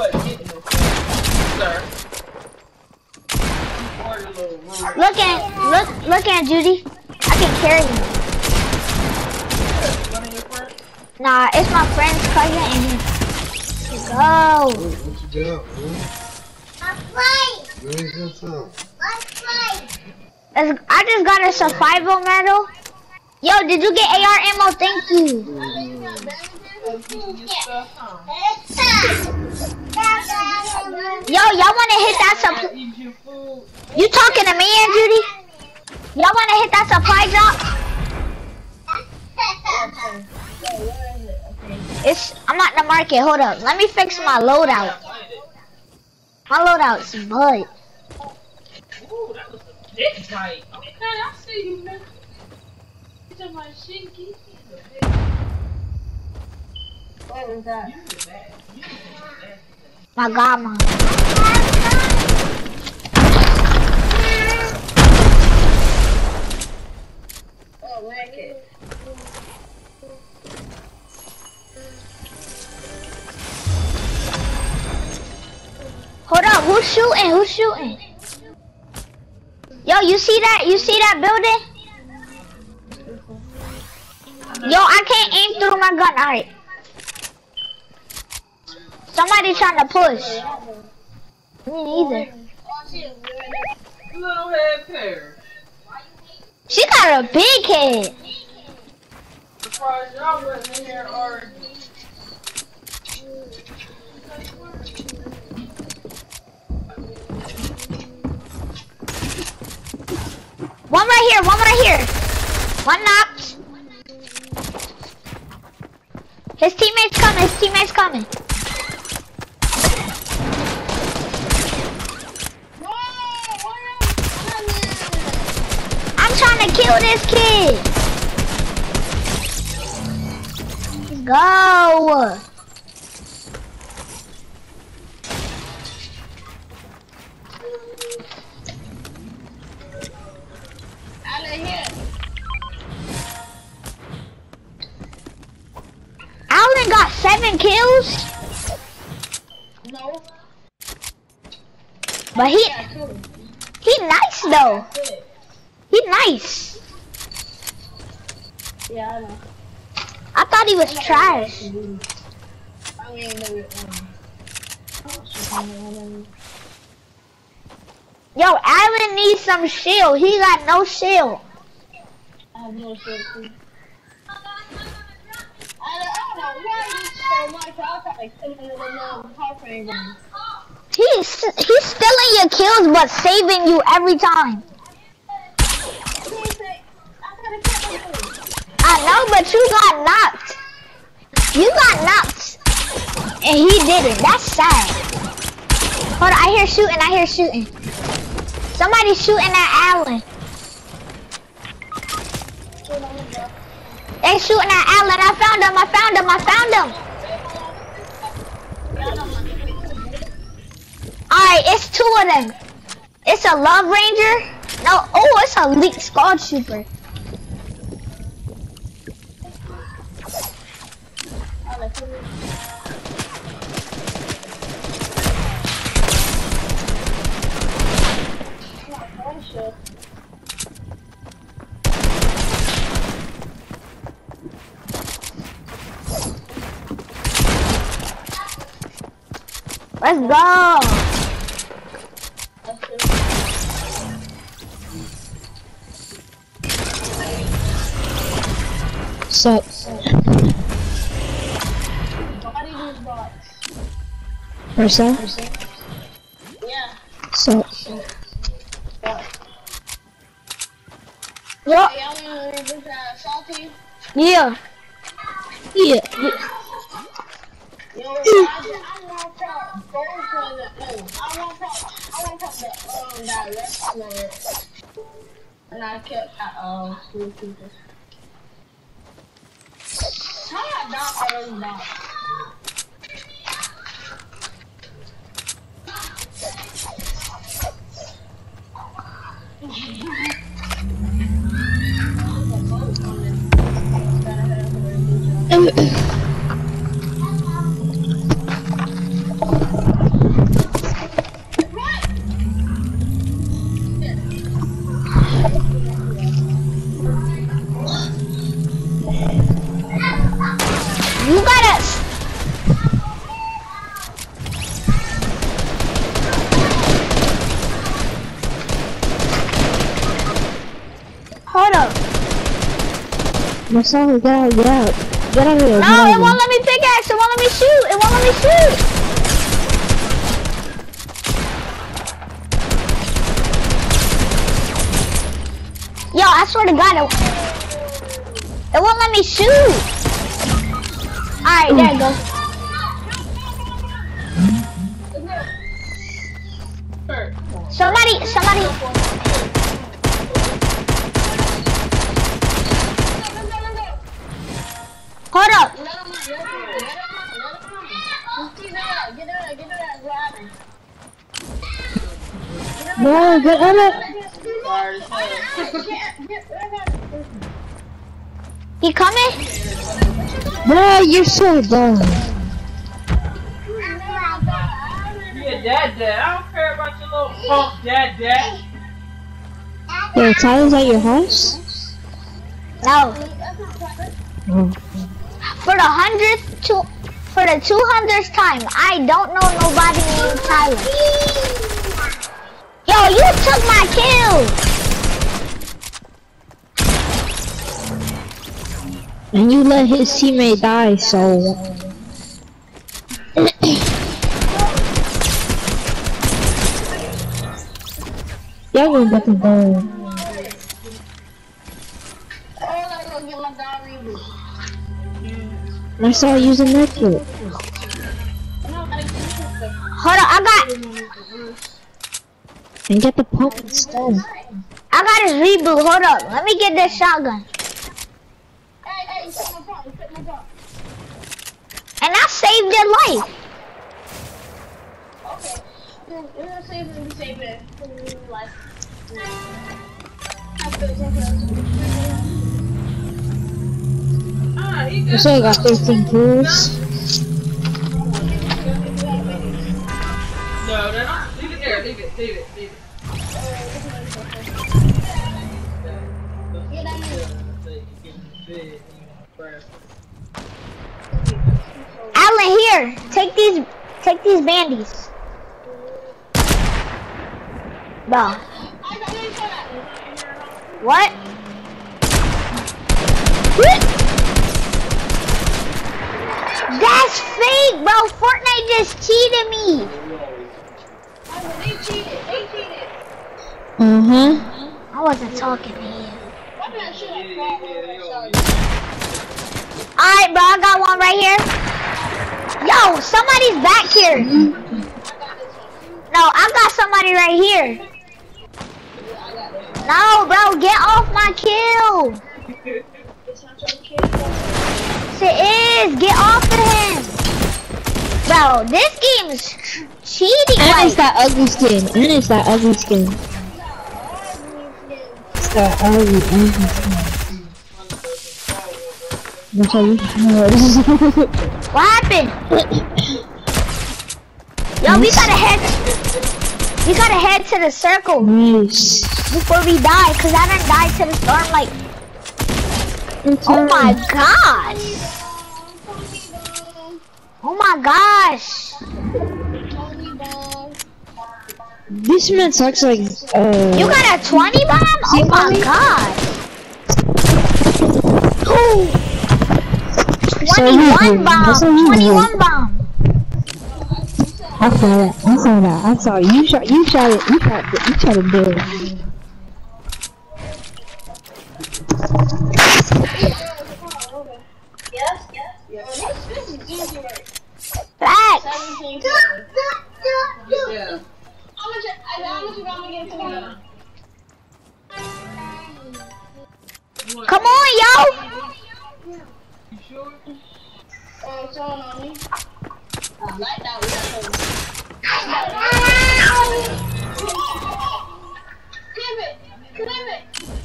what getting it, sir. Or the little room. Look at look look at Judy. I can carry him. One of your friends? Nah, it's my friend's cousin and he Let's go. What you got, man? Some. Let's- I just got a survival medal. Yo, did you get AR ammo? Thank you. Yo, y'all wanna hit that supply? Eat your food. You talking to me and Judy? Y'all wanna hit that supply drop? It's I'm at the market. Hold up. Let me fix my loadout. My loadout's mud. Ooh, that was a big bite. Okay, I see you, man. You talking about Shinky? What was that? You the bad. You the bad. My grandma. Oh, make it. Hold up. Who's shooting? Who's shooting? Yo, you see that? You see that building? Yo, I can't aim through my gun. All right. Somebody trying to push. Me neither. She got a big head. One right here. One right here. One knocked. His teammates coming. His teammates coming. No, why am I I'm trying to kill this kid. Let's go. Out of here. Allen got seven kills, No. but he, he nice though. He nice. Yeah, I know. I thought he was trash. I mean, um, Yo, Allen needs some shield. He got no shield. I have no shit. too. I don't, I don't know why this so much. I got like 700 little heart rate on. He's he's stealing your kills but saving you every time. I know, but you got knocked. You got knocked, and he didn't. That's sad. Hold on, I hear shooting. I hear shooting. Somebody's shooting at Allen. They shooting at Allen. I found him. I found him. I found him. All right, it's two of them. It's a Love Ranger. No, oh, it's a Elite Squad Trooper. Let's go. So, I want to the, um, that restaurant. And I kept that, um, school people. How I not already not? Oh, Marcel, get out, get out. Get out of here. No, get it won't let me pickaxe. It won't let me shoot. It won't let me shoot. Yo, I swear to God, it, it won't let me shoot. Alright, there you go. Somebody, somebody. Hold up. Let him let him let him let him out. Just keep get it get it. No, get out of He coming? Bro, you're so dumb. Yeah, dad, dad. I don't care about your little punk dad, dad. Yo, Tyler's at your house? No. Oh. For the hundredth for the two hundredth time, I don't know nobody named Tyler. Yo, you took my kill. And you let his teammate die, so. Y'all gonna get the goal. I saw you using that kit. Hold on, I got And get the pump instead. I got his reboot. Hold up, let me get this shotgun. Hey, hey, take my phone, take my phone. And I saved your life. Okay. We're gonna save it, we save it. Like, have to take it. He I just. I got 13 kills. No, they're not. Leave it there. Leave it. Leave it. Leave it. Get on me. Alan, here, take these, take these bandies. Bro, I what? That's fake, bro. Fortnite just cheated me. They cheated, they cheated. Uh huh. I wasn't talking to you. Why did I shoot at Paul? Sorry. Alright, bro, I got one right here. Yo, somebody's back here. No, I got somebody right here. No, bro, get off my kill. Yes, it is. Get off of him. Bro, this game is cheating. And it's Like, that ugly skin. And it's that ugly skin. It's that ugly, ugly skin. That's how you what happened? Yo, we gotta head. We gotta head to the circle nice. before we die, cause I didn't die to the storm. Like, oh my gosh. Oh my gosh. This man sucks like, uh... You got a 20 bomb? Oh my god. Ooh. So 21 bomb. that's what you 21 bomb. I saw that. I saw that. I saw it. you shot. You shot it. You shot it. You shot it dead. Yes, yes, yes. This, this is easy work. Facts. 17 Yeah. How much, I- how much you got me get to me? Come on, yo. You sure? Someone on me. I like that. It. Clip it.